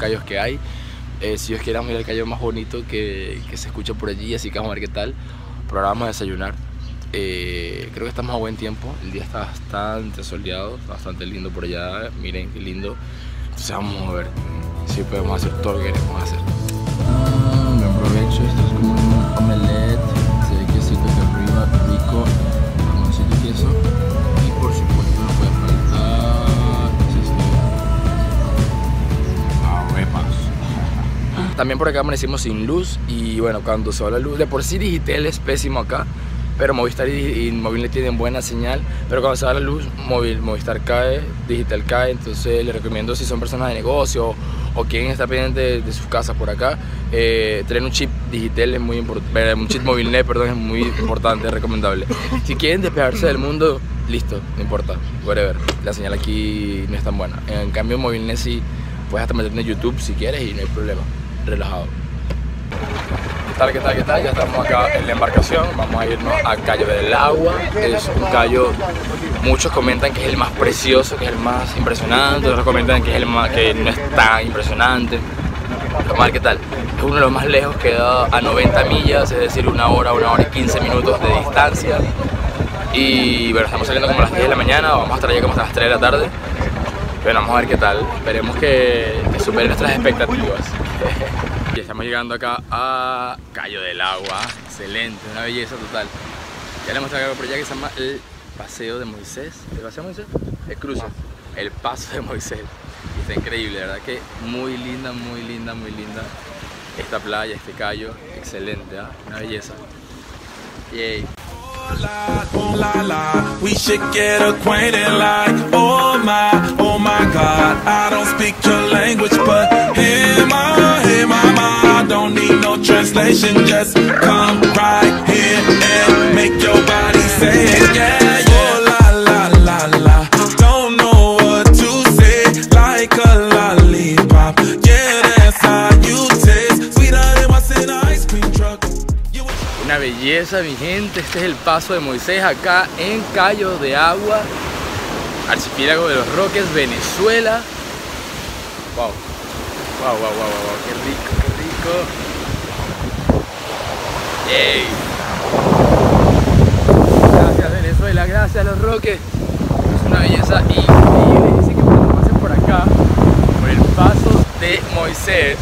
cayos que hay. Eh, si Dios a ir al callo más bonito que, que se escucha por allí, así que vamos a ver qué tal. Pero ahora vamos a desayunar. Eh, creo que estamos a buen tiempo. El día está bastante soleado, bastante lindo por allá. Miren qué lindo. Entonces vamos a ver si podemos hacer todo lo que queremos hacer. Ah, me aprovecho, esto es como un omelette. Se ve quesito que arriba, rico, jamoncito y queso. También por acá amanecimos sin luz y bueno, cuando se va la luz, de por sí Digitel es pésimo acá, pero Movistar y, y Móvil tienen buena señal, pero cuando se va la luz, móvil, Movistar cae, Digital cae, entonces les recomiendo si son personas de negocio o quieren estar pendiente de, de sus casas por acá, eh, tener un chip digital es muy importante, un chip movilnet, perdón, es muy importante, es recomendable. Si quieren despejarse del mundo, listo, no importa, whatever, la señal aquí no es tan buena. En cambio, movilnet sí, puedes hasta meterte en YouTube si quieres y no hay problema, relajado. ¿Qué tal, qué tal, qué tal? Ya estamos acá en la embarcación, vamos a irnos a Cayo del Agua, es un callo, muchos comentan que es el más precioso, que es el más impresionante, otros comentan que, es el más, que no es tan impresionante. Ver qué tal. Es uno de los más lejos, queda a 90 millas, es decir, una hora, una hora y 15 minutos de distancia. Y bueno, estamos saliendo como a las 10 de la mañana, vamos a estar allá como hasta las 3 de la tarde. Pero vamos a ver qué tal, esperemos que, que supere nuestras expectativas. y estamos llegando acá a Cayo del Agua, excelente, una belleza total. Ya le mostré algo por allá que se llama el Paseo de Moisés. ¿El Paseo de Moisés? El cruce, el Paso de Moisés. Y está increíble, la verdad que muy linda, muy linda, muy linda esta playa, este callo, excelente, ¿ah? una belleza. Yay. We should get acquainted like oh my, oh my god. I don't speak your language, but hey my, hey mama, I don't need no translation. Just come mi gente. Este es el paso de Moisés acá en Cayo de Agua, archipiélago de los Roques, Venezuela. Wow, wow, wow, wow, qué rico, qué rico. Yay. Gracias Venezuela, gracias los Roques. Es una belleza increíble. Dice que cuando pasen por acá, por el paso de Moisés,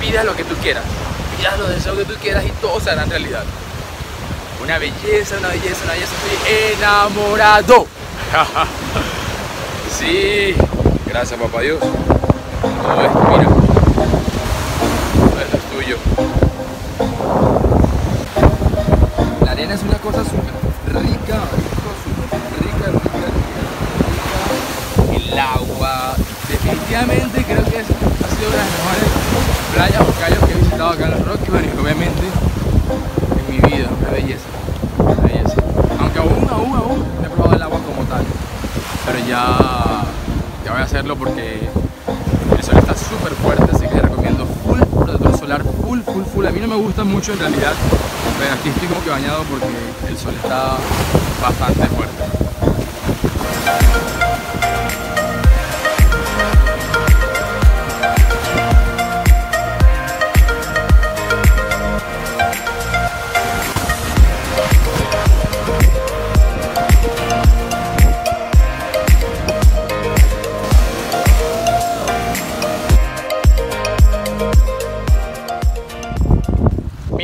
pidas lo que tú quieras, pidas los deseos que tú quieras y todo se hará en realidad. Una belleza, una belleza, una belleza. Estoy enamorado. sí. Gracias, papá Dios. Todo esto, mira. Todo esto es tuyo. La arena es una cosa súper rica, rica, rica, rica, rica. El agua. Definitivamente creo que ha sido una de las mejores playas o visitado acá en los Rockies, bueno, y obviamente en mi vida, una belleza, belleza. Aunque aún, aún, aún no he probado el agua como tal, pero ya, ya voy a hacerlo porque el sol está súper fuerte, así que les recomiendo full protector solar, full, full, full. A mí no me gusta mucho en realidad, pero aquí estoy como que bañado porque el sol está bastante fuerte.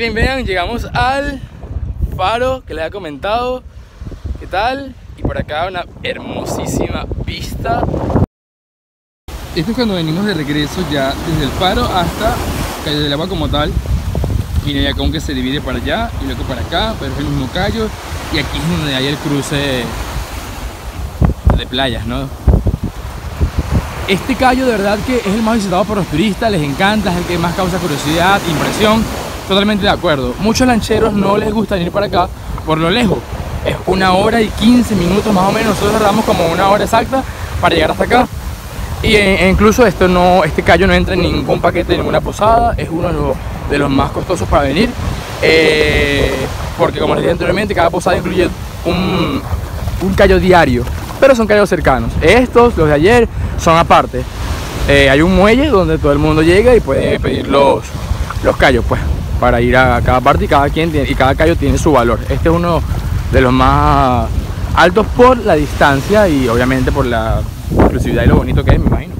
Miren, vean, llegamos al faro que les había comentado. ¿Qué tal? Y por acá una hermosísima vista. Esto es cuando venimos de regreso ya desde el faro hasta Calle del Agua como tal. Como que se divide para allá y luego para acá, pero es el mismo callo. Y aquí es donde hay el cruce de playas, ¿no? Este callo de verdad que es el más visitado por los turistas, les encanta, es el que más causa curiosidad, impresión. Totalmente de acuerdo. Muchos lancheros no les gusta venir para acá por lo lejos. Es una hora y 15 minutos más o menos. Nosotros tardamos como una hora exacta para llegar hasta acá. Y e- incluso esto no, este callo no entra en ningún paquete de ninguna posada. Es uno de los, de los más costosos para venir. Eh, porque como les dije anteriormente, cada posada incluye un, un callo diario. Pero son callos cercanos. Estos, los de ayer, son aparte. eh, hay un muelle donde todo el mundo llega y puede pedir los, los callos, pues, para ir a cada parte y cada quien tiene, y cada callo tiene su valor. Este es uno de los más altos por la distancia y obviamente por la exclusividad y lo bonito que es, me imagino.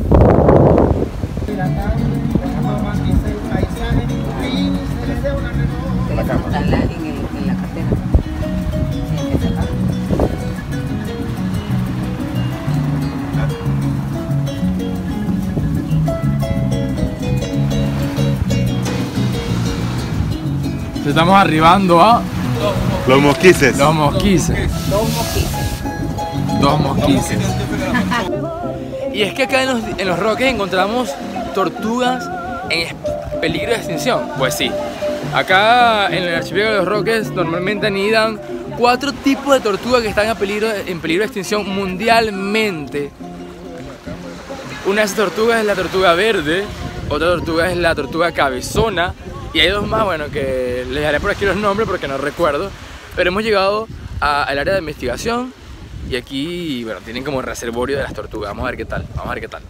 Estamos arribando a Los mosquices. los mosquices. Dos mosquitos. Dos mosquices. Y es que acá en los, en los roques encontramos tortugas en peligro de extinción. Pues sí. Acá en el archipiélago de los roques normalmente anidan cuatro tipos de tortugas que están a peligro, en peligro de extinción mundialmente. Una de esas tortugas es la tortuga verde, otra tortuga es la tortuga cabezona y hay dos más, bueno, que les daré por aquí los nombres porque no recuerdo. Pero hemos llegado al área de investigación y aquí, bueno, tienen como reservorio de las tortugas. Vamos a ver qué tal, vamos a ver qué tal.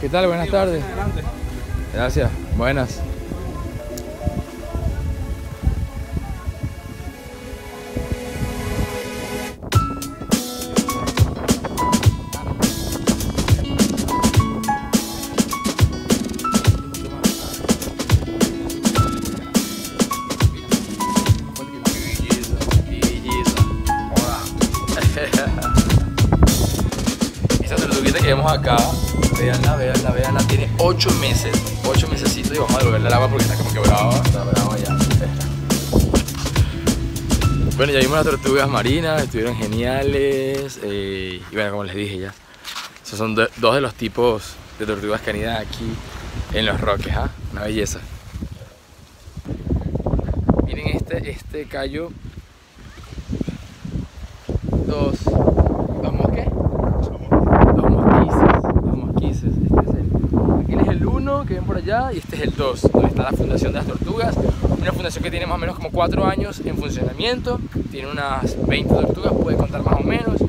¿Qué tal? Buenas tardes. Gracias. Buenas. 8 meses, 8 mesecitos y vamos a devolverle al agua porque está como que brava, está brava ya. Bueno, ya vimos las tortugas marinas, estuvieron geniales eh, y bueno, como les dije ya, esos son do- dos de los tipos de tortugas que anidan aquí en los roques, ¿ah? Una belleza. Miren este, este callo, dos que ven por allá y este es el 2, donde está la Fundación de las Tortugas, una fundación que tiene más o menos como 4 años en funcionamiento, tiene unas 20 tortugas, puede contar más o menos,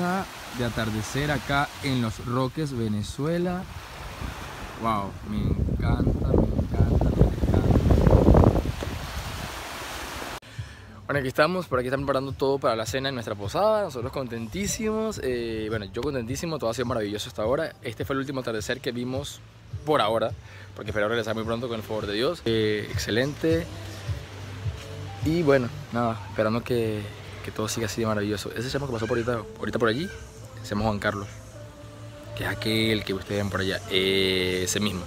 de atardecer acá en Los Roques, Venezuela. Wow, me encanta, me encanta, me encanta. Bueno, aquí estamos, por aquí están preparando todo para la cena en nuestra posada, nosotros contentísimos, eh, bueno, yo contentísimo, todo ha sido maravilloso hasta ahora. Este fue el último atardecer que vimos por ahora, porque espero regresar muy pronto con el favor de Dios. Eh, excelente. Y bueno, nada, esperando que, que todo siga así de maravilloso. Ese chamo que pasó por ahorita, ahorita por allí, se llama Juan Carlos, que es aquel que ustedes ven por allá, eh, ese mismo.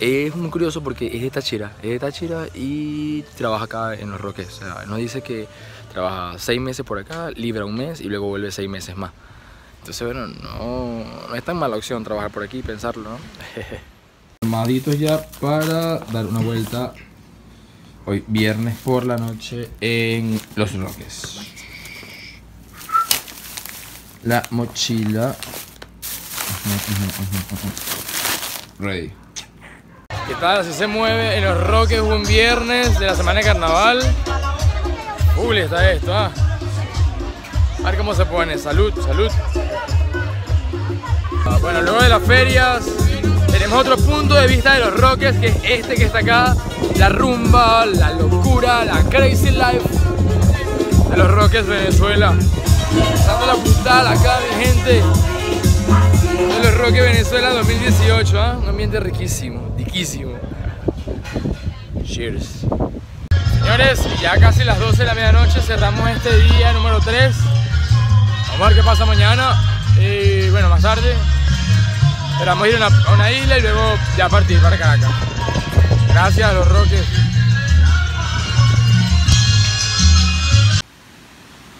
Es muy curioso porque es de Táchira, es de Táchira y trabaja acá en Los Roques. O sea, nos dice que trabaja seis meses por acá, libra un mes y luego vuelve seis meses más. Entonces, bueno, no, no es tan mala opción trabajar por aquí y pensarlo, ¿no? Armaditos ya para dar una vuelta hoy viernes por la noche en Los Roques. La mochila. Ready. ¿Qué tal? Así se mueve en Los Roques un viernes de la semana de carnaval. Uy, está esto, ah. A ver cómo se pone. Salud, salud. Ah, Bueno, luego de las ferias tenemos otro punto de vista de los Roques, que es este que está acá. La rumba, la locura, la crazy life de los Roques Venezuela. Dando la brutal acá, mi gente. De los Roques Venezuela 2018, ¿ah? Un ambiente riquísimo, riquísimo. Cheers. Señores, ya casi las 12 de la medianoche cerramos este día número 3 Vamos a ver qué pasa mañana. Y bueno, más tarde. Esperamos ir a una, a una isla y luego ya partir para Caracas. Gracias a los Roques.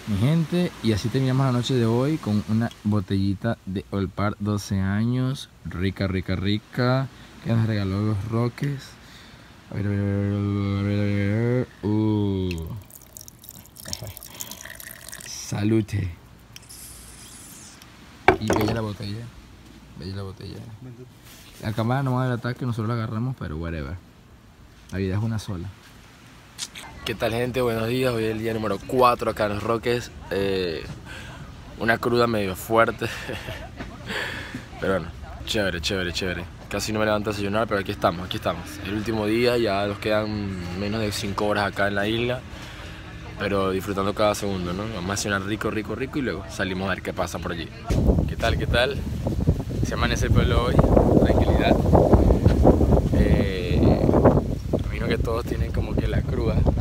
Mi gente, y así terminamos la noche de hoy con una botellita de Olpar 12 años. Rica, rica, rica. Que nos regaló los Roques. A ver, a ver, a ver, a ver, a ver. Uh. Salute. Y bella la botella. Bella la botella. La cámara no va a ver ataque, nosotros la agarramos, pero whatever. La vida es una sola. ¿Qué tal gente? Buenos días, hoy es el día número 4 acá en Los Roques. Eh, una cruda medio fuerte. pero bueno, chévere, chévere, chévere. Casi no me levanto a desayunar, pero aquí estamos, aquí estamos. El último día, ya nos quedan menos de 5 horas acá en la isla. Pero disfrutando cada segundo, ¿no? Vamos a desayunar rico, rico, rico y luego salimos a ver qué pasa por allí. ¿Qué tal, qué tal? Se amanece el pueblo hoy, tranquilidad. Eh, imagino que todos tienen como que la cruda, ¿no?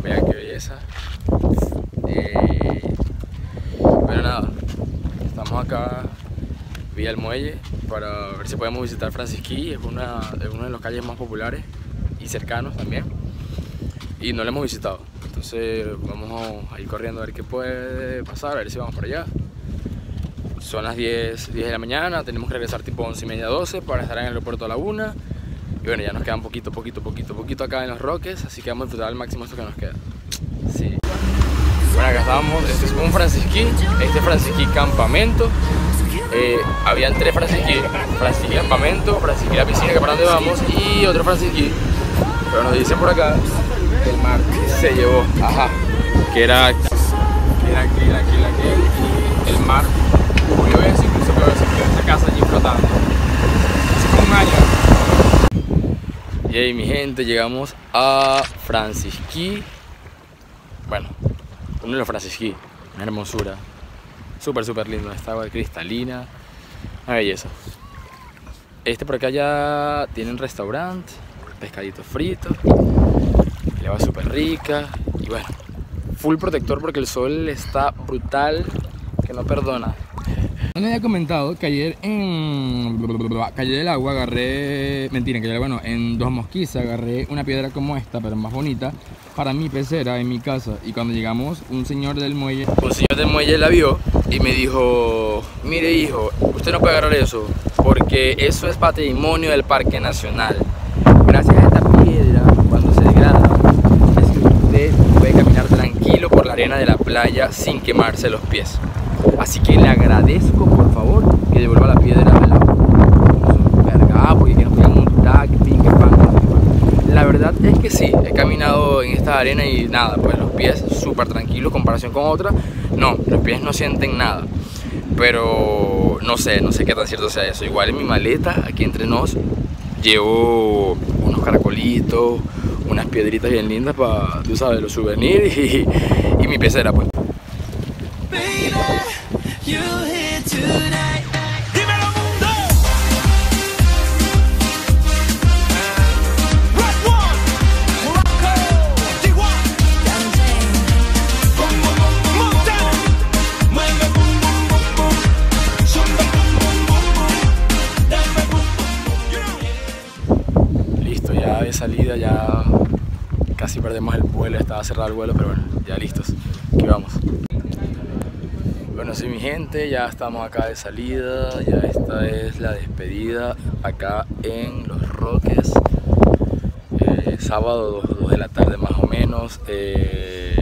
Vean qué belleza. Eh, pero nada, estamos acá vía el muelle para ver si podemos visitar Francisquí, es, una, es uno de los calles más populares y cercanos también. Y no lo hemos visitado, entonces vamos a ir corriendo a ver qué puede pasar, a ver si vamos para allá. Son las 10, 10 de la mañana, tenemos que regresar tipo 11 y media, 12 para estar en el aeropuerto a la 1. Bueno, ya nos quedan poquito, poquito, poquito, poquito acá en los Roques, así que vamos a disfrutar al máximo esto que nos queda. Sí. Bueno, acá estamos, este es un Francisquí, este es Francisquí Campamento. Eh, habían tres Francisquí, Francisquí Campamento, Francisquí La Piscina, que para dónde vamos, y otro Francisquí. Pero nos dicen por acá que el mar se llevó, ajá, que era, que era, que era, que era, que el mar cubrió eso, incluso quedó esa casa allí flotando. Hace como un año. Y ahí mi gente, llegamos a Francisquí. Bueno, uno de los Francisquí, una hermosura. Súper, súper lindo, esta agua cristalina, una belleza. Este por acá ya tienen restaurante, pescaditos fritos, el agua súper rica y bueno, full protector porque el sol está brutal, que no perdona. No le había comentado que ayer en Calle del Agua agarré, mentira, que ayer, bueno, en Dos Mosquizas agarré una piedra como esta, pero más bonita, para mi pecera en mi casa. Y cuando llegamos, un señor del muelle, un señor del muelle la vio y me dijo, mire hijo, usted no puede agarrar eso, porque eso es patrimonio del Parque Nacional. Gracias a esta piedra, cuando se degrada, es que usted puede caminar tranquilo por la arena de la playa sin quemarse los pies. Así que le agradezco, por favor, que devuelva la piedra al agua. Verga, porque que nos un tag, ping, pan. La verdad es que sí, he caminado en esta arena y nada, pues los pies súper tranquilos comparación con otra. No, los pies no sienten nada. Pero no sé, no sé qué tan cierto sea eso. Igual en mi maleta, aquí entre nos, llevo unos caracolitos, unas piedritas bien lindas para, tú sabes, los souvenirs y, y mi pecera, pues. Salida, ya casi perdemos el vuelo, estaba cerrado el vuelo, pero bueno, ya listos, aquí vamos. Bueno, sí, mi gente, ya estamos acá de salida, ya esta es la despedida acá en Los Roques. Eh, sábado 2, de la tarde más o menos. eh,